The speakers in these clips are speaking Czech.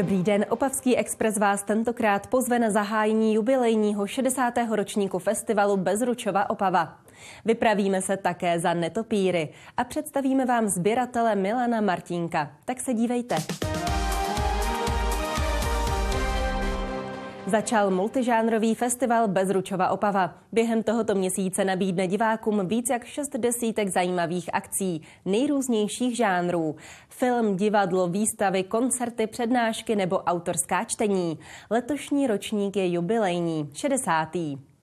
Dobrý den, Opavský Express vás tentokrát pozve na zahájení jubilejního 60. ročníku festivalu Bezručova Opava. Vypravíme se také za netopíry a představíme vám sběratele Milana Martínka. Tak se dívejte. Začal multižánrový festival Bezručova Opava. Během tohoto měsíce nabídne divákům víc jak šest desítek zajímavých akcí, nejrůznějších žánrů. Film, divadlo, výstavy, koncerty, přednášky nebo autorská čtení. Letošní ročník je jubilejní, 60.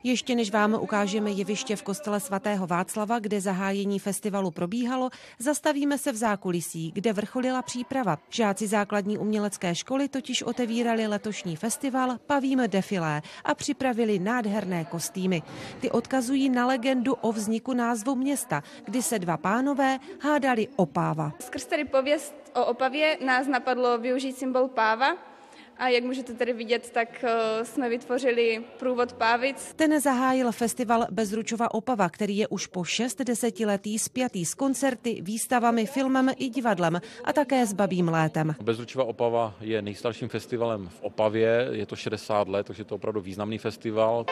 Ještě než vám ukážeme jeviště v kostele svatého Václava, kde zahájení festivalu probíhalo, zastavíme se v zákulisí, kde vrcholila příprava. Žáci základní umělecké školy totiž otevírali letošní festival Pavím defilé a připravili nádherné kostýmy. Ty odkazují na legendu o vzniku názvu města, kdy se dva pánové hádali o páva. Skrz tady pověst o Opavě nás napadlo využít symbol páva, a jak můžete tady vidět, tak eh, jsme vytvořili průvod Pávic. Ten zahájil festival Bezručova Opava, který je už po šest desetiletí spjatý s koncerty, výstavami, filmem i divadlem a také s babím létem. Bezručova Opava je nejstarším festivalem v Opavě, je to 60 let, takže je to opravdu významný festival.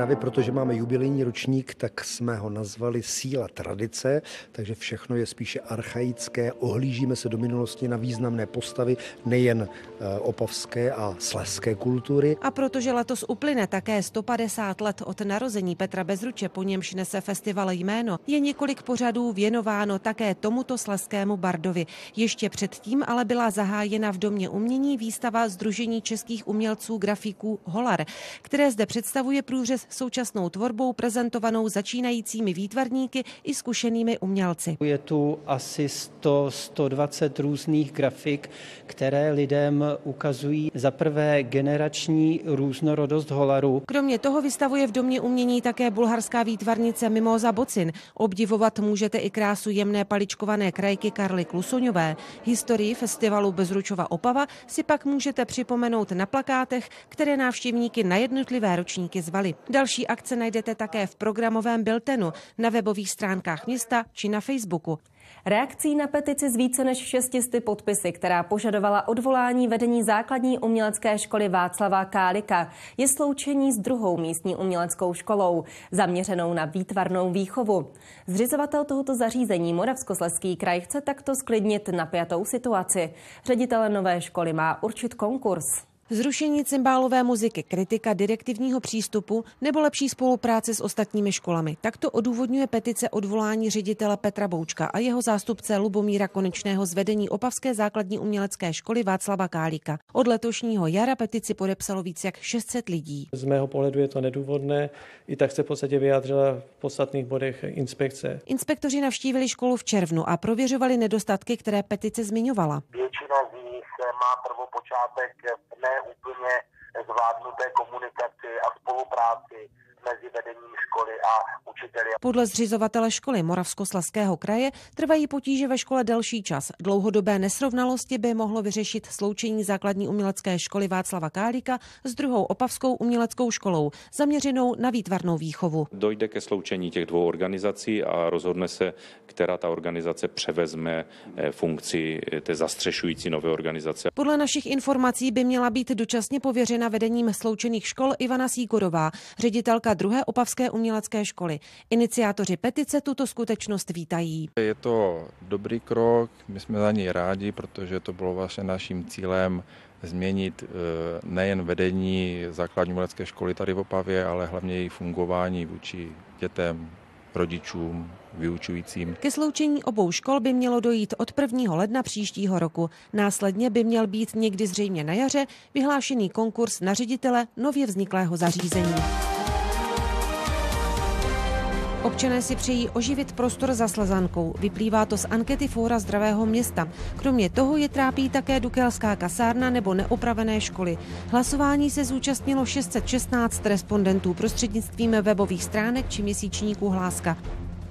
Právě proto, že máme jubilejní ročník, tak jsme ho nazvali Síla tradice, takže všechno je spíše archaické, ohlížíme se do minulosti na významné postavy nejen eh, opavské a sleské kultury. A protože letos uplyne také 150 let od narození Petra Bezruče, po němž nese festival jméno, je několik pořadů věnováno také tomuto sleskému bardovi. Ještě předtím ale byla zahájena v Domě umění výstava Združení českých umělců grafiků Holar, které zde představuje průřez současnou tvorbou prezentovanou začínajícími výtvarníky i zkušenými umělci. Je tu asi 100-120 různých grafik, které lidem ukazují za prvé generační různorodost holaru. Kromě toho vystavuje v Domě umění také bulharská výtvarnice Mimoza Bocin. Obdivovat můžete i krásu jemné paličkované krajky Karly Klusoňové. Historii festivalu Bezručova Opava si pak můžete připomenout na plakátech, které návštěvníky na jednotlivé ročníky zvali. Další akce najdete také v programovém biltenu, na webových stránkách města či na Facebooku. Reakcí na petici z více než 600 podpisy, která požadovala odvolání vedení základní umělecké školy Václava Kálika, je sloučení s druhou místní uměleckou školou, zaměřenou na výtvarnou výchovu. Zřizovatel tohoto zařízení Moravskosleský kraj chce takto sklidnit napjatou situaci. Ředitel nové školy má určit konkurs. Zrušení cymbálové muziky, kritika direktivního přístupu nebo lepší spolupráce s ostatními školami. Takto odůvodňuje petice odvolání ředitele Petra Boučka a jeho zástupce Lubomíra Konečného z vedení Opavské základní umělecké školy Václava Kálika. Od letošního jara petici podepsalo víc jak 600 lidí. Z mého pohledu je to nedůvodné, i tak se v podstatě vyjádřila v podstatných bodech inspekce. Inspektoři navštívili školu v červnu a prověřovali nedostatky, které petice zmiňovala. Většina z nich má prvopočátek ne úplně zvládnuté komunikaci a spolupráci mezi vedením školy a učiteli. Podle zřizovatele školy Moravskosleského kraje trvají potíže ve škole delší čas. Dlouhodobé nesrovnalosti by mohlo vyřešit sloučení základní umělecké školy Václava Kálika s druhou opavskou uměleckou školou, zaměřenou na výtvarnou výchovu. Dojde ke sloučení těch dvou organizací a rozhodne se, která ta organizace převezme eh, funkci eh, té zastřešující nové organizace. Podle našich informací by měla být dočasně pověřena vedením sloučených škol Ivana Síkorová, ředitelka druhé opavské umělecké školy. Iniciátoři petice tuto skutečnost vítají. Je to dobrý krok, my jsme za něj rádi, protože to bylo vlastně naším cílem změnit eh, nejen vedení základní umělecké školy tady v Opavě, ale hlavně její fungování vůči dětem, rodičům, vyučujícím. Ke sloučení obou škol by mělo dojít od 1. ledna příštího roku. Následně by měl být někdy zřejmě na jaře vyhlášený konkurs na ředitele nově vzniklého zařízení. Občané si přejí oživit prostor za Slezankou. Vyplývá to z ankety Fóra zdravého města. Kromě toho je trápí také Dukelská kasárna nebo neopravené školy. Hlasování se zúčastnilo 616 respondentů prostřednictvím webových stránek či měsíčníků Hláska.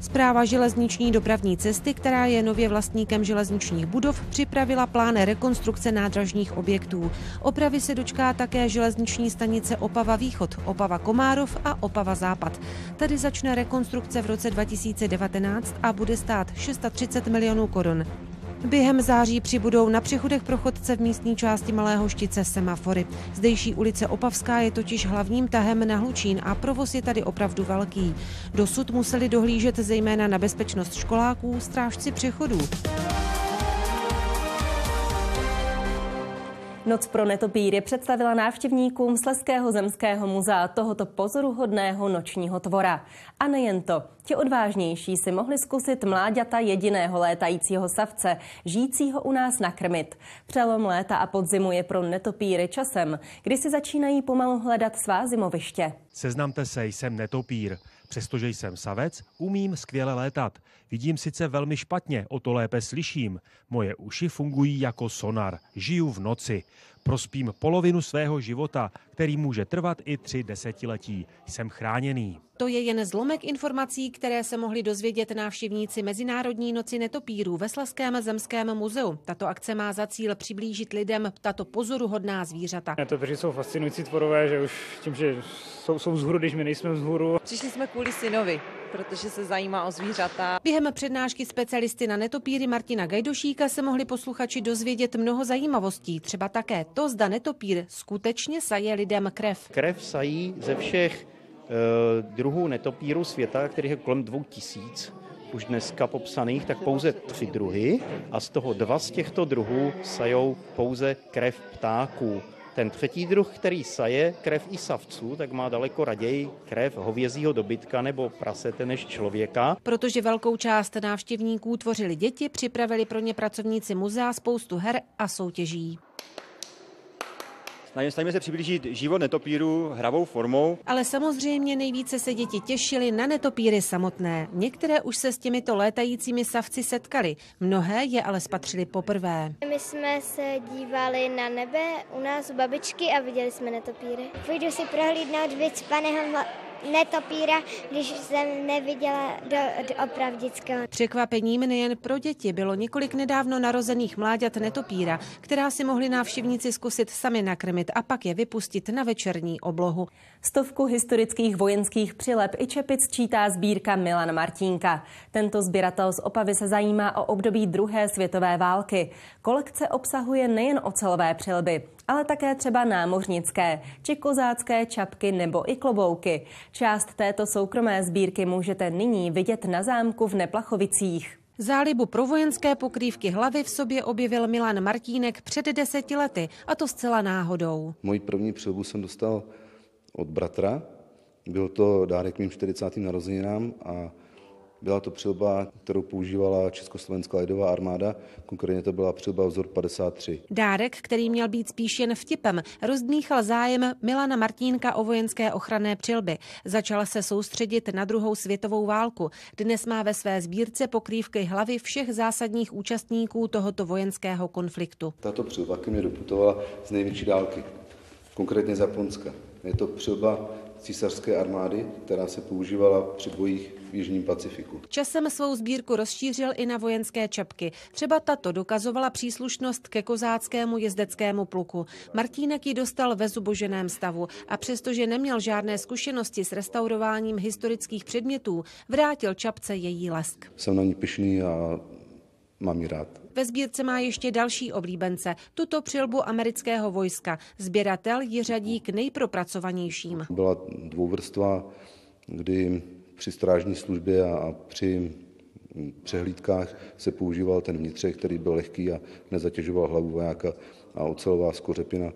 Zpráva železniční dopravní cesty, která je nově vlastníkem železničních budov, připravila plán rekonstrukce nádražních objektů. Opravy se dočká také železniční stanice Opava Východ, Opava Komárov a Opava Západ. Tady začne rekonstrukce v roce 2019 a bude stát 630 milionů korun. Během září přibudou na přechodech pro chodce v místní části Malého Štice semafory. Zdejší ulice Opavská je totiž hlavním tahem na Hlučín a provoz je tady opravdu velký. Dosud museli dohlížet zejména na bezpečnost školáků, strážci přechodů. Noc pro netopíry představila návštěvníkům Sleského zemského muzea tohoto pozoruhodného nočního tvora. A nejen to, ti odvážnější si mohli zkusit mláďata jediného létajícího savce, žijícího u nás nakrmit. Přelom léta a podzimu je pro netopíry časem, kdy si začínají pomalu hledat svá zimoviště. Seznamte se, jsem netopír. Přestože jsem savec, umím skvěle létat. Vidím sice velmi špatně, o to lépe slyším. Moje uši fungují jako sonar. Žiju v noci. Prospím polovinu svého života, který může trvat i tři desetiletí. Jsem chráněný. To je jen zlomek informací, které se mohli dozvědět návštěvníci Mezinárodní noci netopírů ve Sleském zemském muzeu. Tato akce má za cíl přiblížit lidem tato pozoruhodná zvířata. Netopíři jsou fascinující tvorové, že už tím, že jsou, jsou vzhůru, když my nejsme vzhůru. Přišli jsme kvůli synovi, protože se zajímá o zvířata. Během přednášky specialisty na netopíry Martina Gajdošíka se mohli posluchači dozvědět mnoho zajímavostí, třeba také to, zda netopír skutečně saje lidem krev. Krev sají ze všech Eh, druhů netopíru světa, kterých je kolem dvou tisíc, už dneska popsaných, tak pouze tři druhy a z toho dva z těchto druhů sajou pouze krev ptáků. Ten třetí druh, který saje krev i savců, tak má daleko raději krev hovězího dobytka nebo prasete než člověka. Protože velkou část návštěvníků tvořili děti, připravili pro ně pracovníci muzea spoustu her a soutěží. Snažíme se přiblížit život netopíru hravou formou. Ale samozřejmě nejvíce se děti těšily na netopíry samotné. Některé už se s těmito létajícími savci setkali, mnohé je ale spatřili poprvé. My jsme se dívali na nebe u nás u babičky a viděli jsme netopíry. Půjdu si prohlídnout vycpaného netopíra, když jsem neviděla do, do opravdického. Překvapením nejen pro děti bylo několik nedávno narozených mláďat netopíra, která si mohli návštěvníci zkusit sami nakrmit a pak je vypustit na večerní oblohu. Stovku historických vojenských přilep i čepic čítá sbírka Milan Martínka. Tento sběratel z Opavy se zajímá o období druhé světové války. Kolekce obsahuje nejen ocelové přilby, ale také třeba námořnické, či kozácké čapky nebo i klobouky. Část této soukromé sbírky můžete nyní vidět na zámku v Neplachovicích. Zálibu pro vojenské pokrývky hlavy v sobě objevil Milan Martínek před deseti lety, a to zcela náhodou. Moji první přilbu jsem dostal od bratra. Byl to dárek mým 40. narozeninám a byla to přilba, kterou používala Československá lidová armáda, konkrétně to byla přilba vzor 53. Dárek, který měl být spíš jen vtipem, rozdmíchal zájem Milana Martínka o vojenské ochranné přilby. Začal se soustředit na druhou světovou válku. Dnes má ve své sbírce pokrývky hlavy všech zásadních účastníků tohoto vojenského konfliktu. Tato přilba ke mně doputovala z největší dálky, konkrétně z Japonska. Je to přilba císařské armády, která se používala při bojích v Jižním Pacifiku. Časem svou sbírku rozšířil i na vojenské čapky. Třeba tato dokazovala příslušnost ke kozáckému jezdeckému pluku. Martínek ji dostal ve zuboženém stavu a přestože neměl žádné zkušenosti s restaurováním historických předmětů, vrátil čapce její lesk. Jsem na ní pišný a mám ji rád. Ve sbírce má ještě další oblíbence, tuto přilbu amerického vojska. Sběratel ji řadí k nejpropracovanějším. Byla dvouvrstva, kdy při strážní službě a při přehlídkách se používal ten vnitřek, který byl lehký a nezatěžoval hlavu vojáka a ocelová skořepina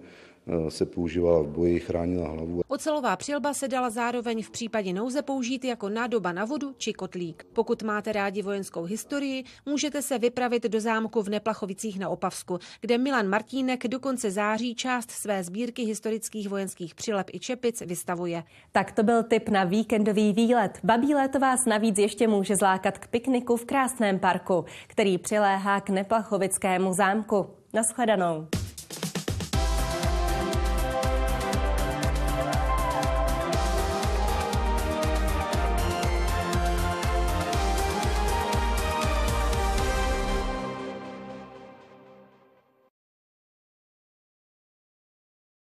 se používala v boji, chránila hlavu. Ocelová přilba se dala zároveň v případě nouze použít jako nádoba na vodu či kotlík. Pokud máte rádi vojenskou historii, můžete se vypravit do zámku v Neplachovicích na Opavsku, kde Milan Martínek do konce září část své sbírky historických vojenských přileb i čepic vystavuje. Tak to byl tip na víkendový výlet. Babí léto vás navíc ještě může zlákat k pikniku v krásném parku, který přiléhá k Neplachovickému zámku. Naschledanou.